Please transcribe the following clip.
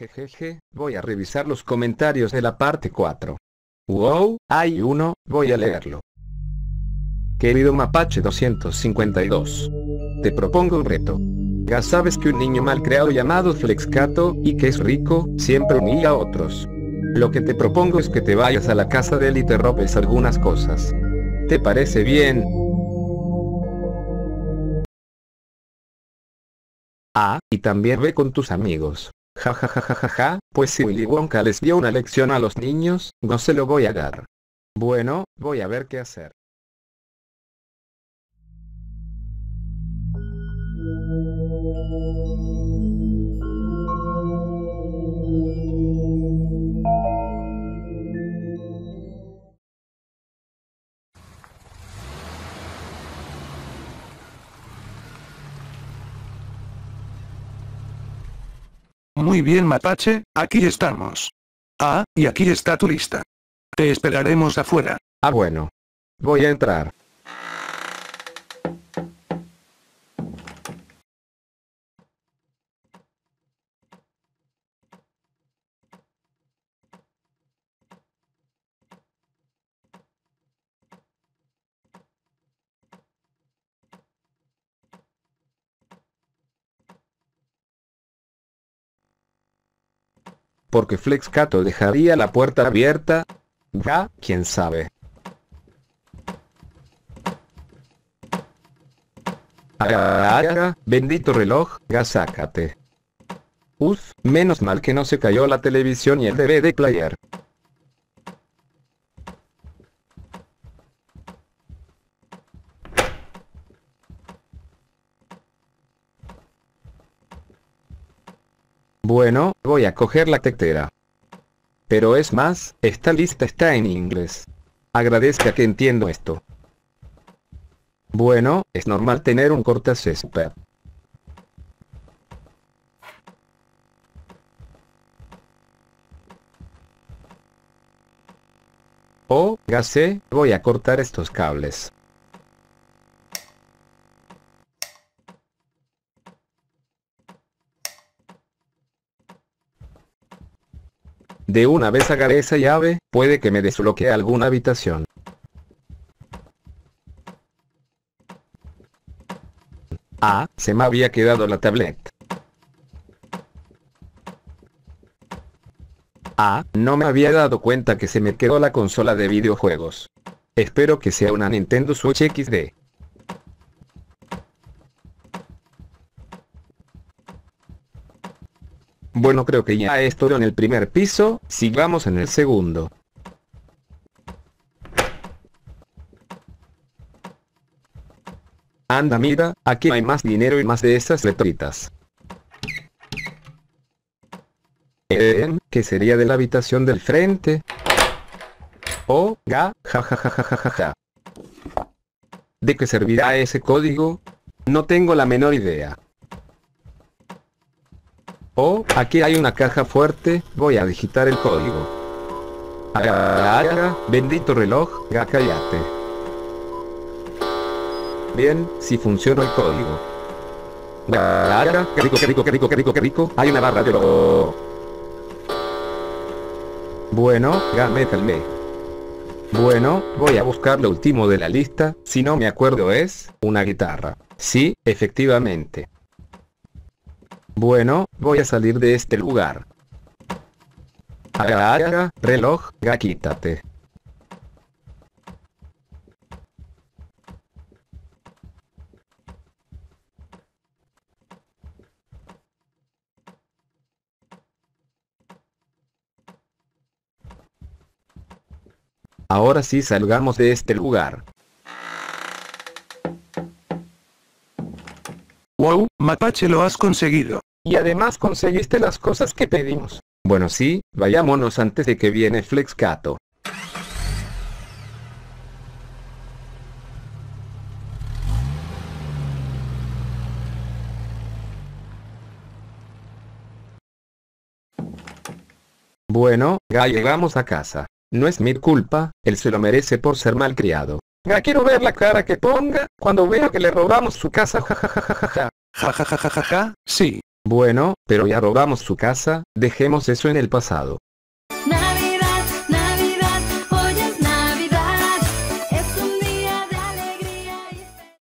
Jejeje, voy a revisar los comentarios de la parte 4. Wow, hay uno, voy a leerlo. Querido Mapache 252. Te propongo un reto. Ya sabes que un niño mal creado llamado Flexcato, y que es rico, siempre unía a otros. Lo que te propongo es que te vayas a la casa de él y te robes algunas cosas. ¿Te parece bien? Ah, y también ve con tus amigos. Ja ja ja ja ja ja, pues si Willy Wonka les dio una lección a los niños, no se lo voy a dar. Bueno, voy a ver qué hacer. Muy bien mapache, aquí estamos. Ah, y aquí está tu lista. Te esperaremos afuera. Ah bueno. Voy a entrar. Porque Flexcato dejaría la puerta abierta. Ya, quién sabe. Ah, bendito reloj, ya sácate. Uf, menos mal que no se cayó la televisión y el DVD player. Bueno, voy a coger la tetera. Pero es más, esta lista está en inglés. Agradezca que entiendo esto. Bueno, es normal tener un cortacésped. Oh, ya sé, voy a cortar estos cables. De una vez agarré esa llave, puede que me desbloquee alguna habitación. Ah, se me había quedado la tablet. Ah, no me había dado cuenta que se me quedó la consola de videojuegos. Espero que sea una Nintendo Switch XD. Bueno creo que ya es en el primer piso, sigamos en el segundo. Anda mira, aquí hay más dinero y más de esas letritas. Eh, ¿qué sería de la habitación del frente? Oh, ga, ja ja ja ja ja ja ja. ¿De qué servirá ese código? No tengo la menor idea. Oh, aquí hay una caja fuerte, voy a digitar el código. Ah, bendito reloj, ya cállate. Bien, si funciona el código. Ah, qué rico, qué rico, qué rico, qué rico, qué rico. Hay una barra de oro. Bueno, ya me. Bueno, voy a buscar lo último de la lista, si no me acuerdo es, una guitarra. Sí, efectivamente. Bueno, voy a salir de este lugar. Haga, reloj, ya quítate. Ahora sí salgamos de este lugar. Wow, Mapache lo has conseguido. Y además conseguiste las cosas que pedimos. Bueno sí, vayámonos antes de que viene Flexcato. Bueno, ya llegamos a casa. No es mi culpa, él se lo merece por ser malcriado. Ya quiero ver la cara que ponga cuando vea que le robamos su casa jajajajaja. Ja ja ja ja ja ja, sí. Bueno, pero ya robamos su casa, dejemos eso en el pasado.